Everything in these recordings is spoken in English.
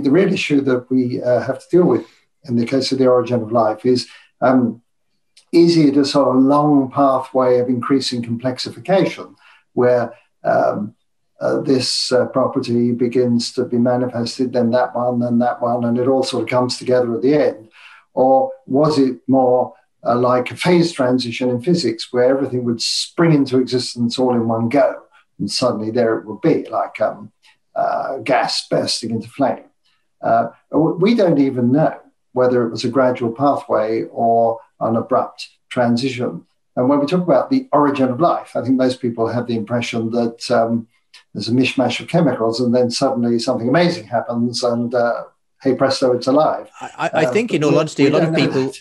The real issue that we uh, have to deal with in the case of the origin of life is um, is it a sort of long pathway of increasing complexification where um, uh, this uh, property begins to be manifested, then that one, then that one, and it all sort of comes together at the end? Or was it more uh, like a phase transition in physics where everything would spring into existence all in one go? And suddenly there it would be, like um, uh, gas bursting into flame. Uh, we don't even know whether it was a gradual pathway or an abrupt transition. And when we talk about the origin of life, I think most people have the impression that um, there's a mishmash of chemicals and then suddenly something amazing happens and uh, hey presto, it's alive. I, I uh, think, in all honesty, a lot of people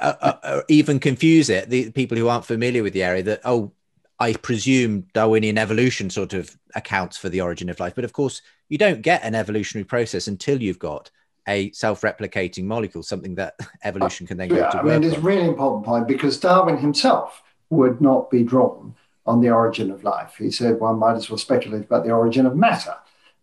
uh, uh, uh, even confuse it. The people who aren't familiar with the area that oh, I presume Darwinian evolution sort of accounts for the origin of life, but of course you don't get an evolutionary process until you've got a self-replicating molecule, something that evolution can then yeah, go to. I mean, it's a really important point because Darwin himself would not be drawn on the origin of life. He said one might as well speculate about the origin of matter.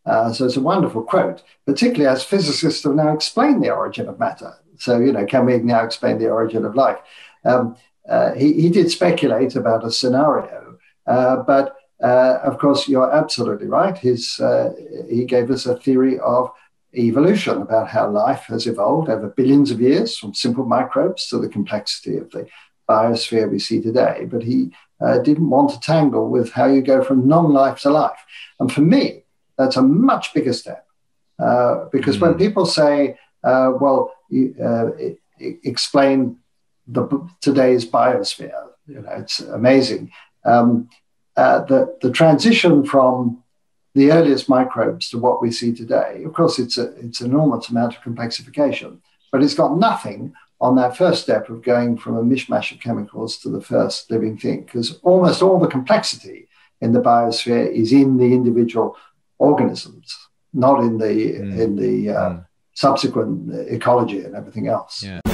Uh, so it's a wonderful quote, particularly as physicists have now explained the origin of matter. So, you know, can we now explain the origin of life? Um, uh, he, he did speculate about a scenario, uh, but uh, of course, you're absolutely right. His, uh, he gave us a theory of evolution about how life has evolved over billions of years from simple microbes to the complexity of the biosphere we see today. But he uh, didn't want to tangle with how you go from non life to life. And for me, that's a much bigger step. Uh, because mm. when people say, uh, well, you, uh, explain the today's biosphere, you know, it's amazing. Um, uh, the, the transition from the earliest microbes to what we see today, of course, it's, a, it's an enormous amount of complexification, but it's got nothing on that first step of going from a mishmash of chemicals to the first living thing, because almost all the complexity in the biosphere is in the individual organisms, not in the mm. in the uh, mm. subsequent ecology and everything else. Yeah.